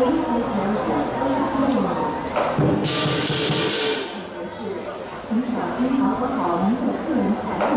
为实现国家网，请，小心保管好您的个人财物。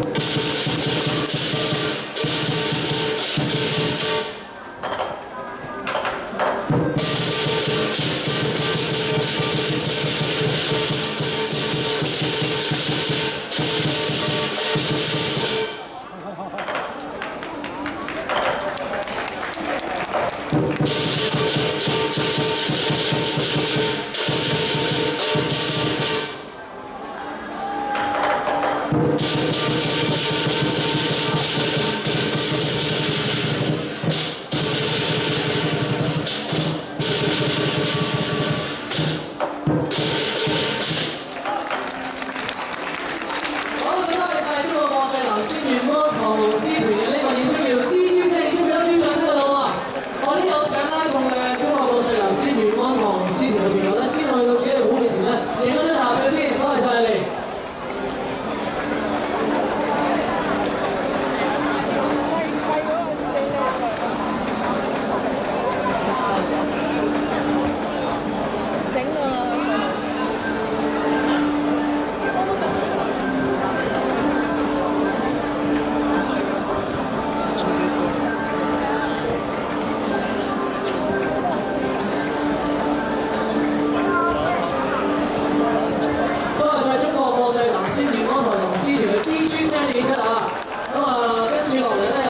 Thank